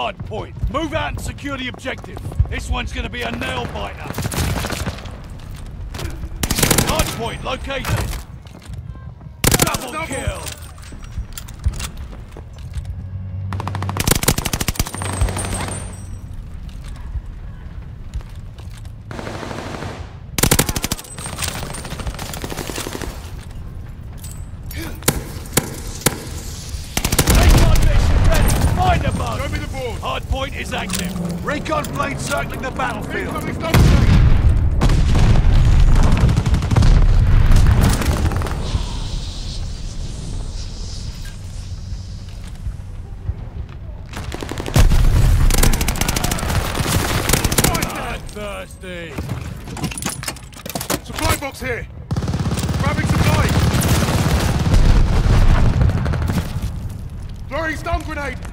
Hard point. Move out and secure the objective. This one's gonna be a nail biter. Hard point located. Double. kill. Recon mission ready. Find the bug. Show me the board. Hard point is active. Recon plane circling the battlefield. Thirsty. Supply box here. Grabbing stun grenade.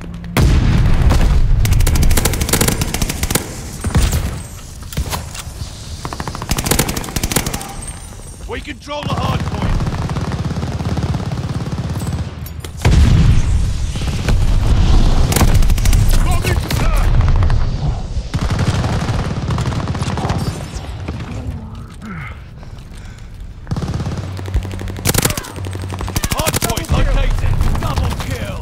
We control the hard point. Got a. Hard point located. Double kill.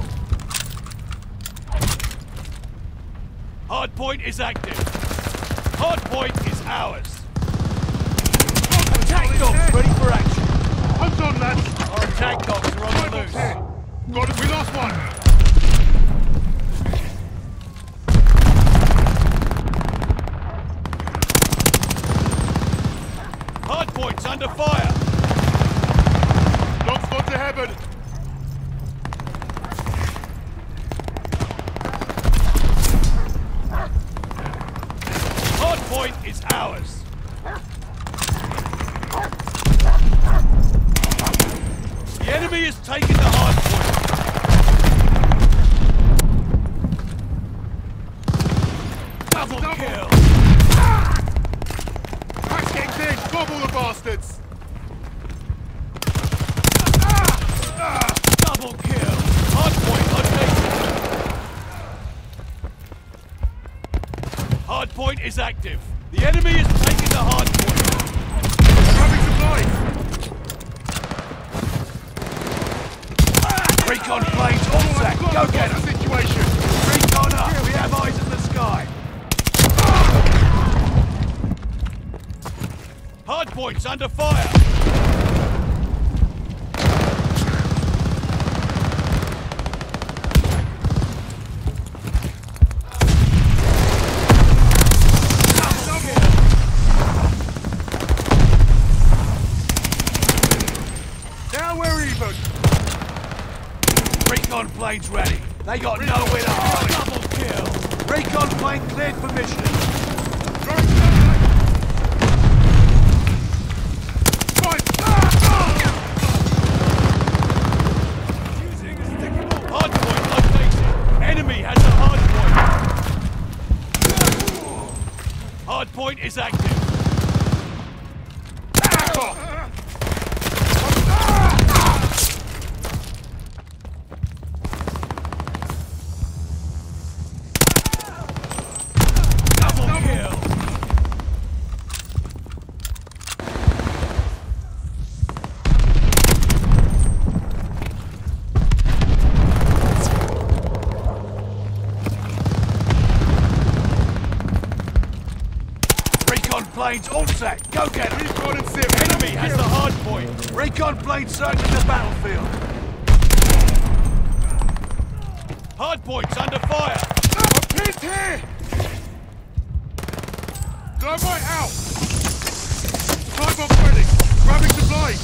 Hard point is active. Hard point is ours. Dogs ready for action. Hunt on, lads. Oh, Our attack dogs are on the loose. Got it. We lost one. Hard point's under fire. Dog's gone to heaven. Hard point is ours. The enemy has taken the hard point. Double Double. kill. Ah! Pack's getting thin. Gobble the bastards. Double kill. Hard point located. Hard point is active. The enemy is taking the hard point. Grabbing supplies. Recon all set. Go get the situation. Recon up. We have eyes in the sky. Hard points under fire. Recon planes ready. They got nowhere to hide. Double kill. Recon plane cleared for mission. Throwing stun grenade. Fine. Hard point location. Enemy has a hard point. Hard point is active. Back off. Double kill. Recon planes all set. Go get 'em. Recon and Sim. Enemy has the hard point. Recon plane circling the battlefield. Hard points under fire. A pit here. Dynamite out. Supply box ready. Grabbing supplies.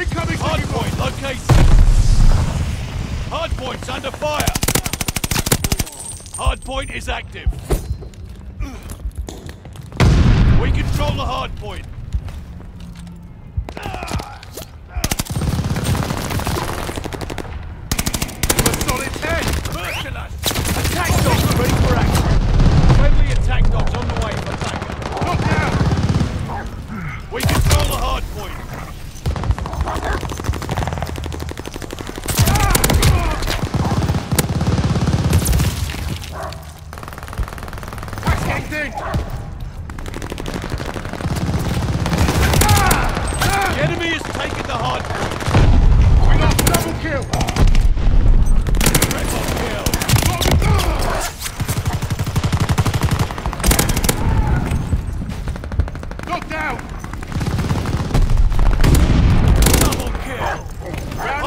Incoming Hard point located. Hard points under fire. Hard point is active. We control the hard point. A solid 10. Merciless! Attack dogs ready for action. Friendly attack dogs on the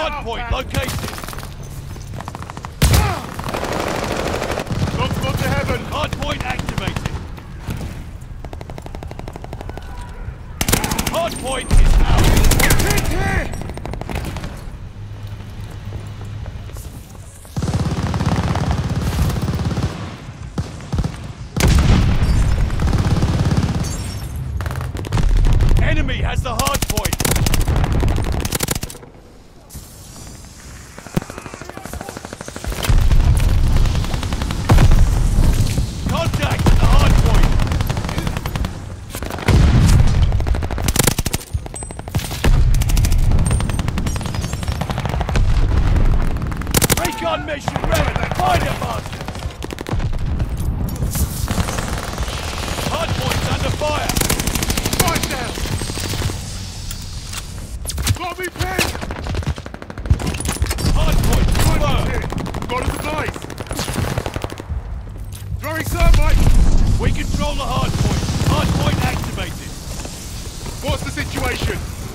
Hardpoint located.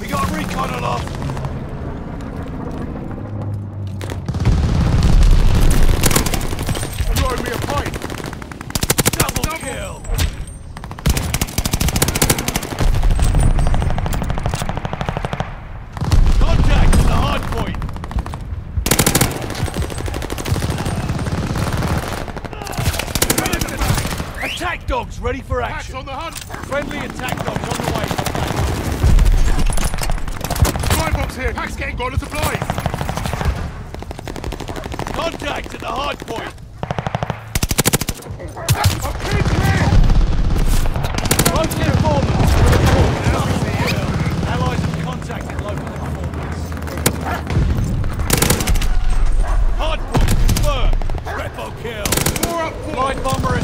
We got recon aloft. Throwing me a pipe. Double, kill. Contact the hard point. Attack dogs ready for action. Friendly attack dogs on the way. Packs here. Packs getting gone to supplies. Contact at the hard point. Kill. More up, Light bomber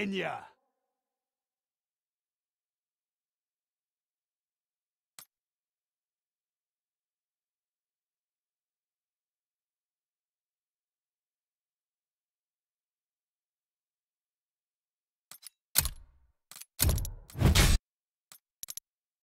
Enya!